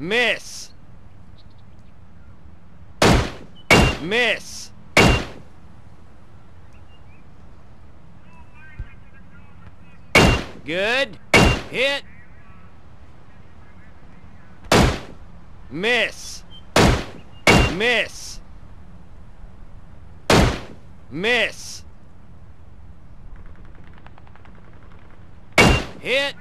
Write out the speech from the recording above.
Miss. Miss. Good. Hit. Miss. Miss. Miss. Hit.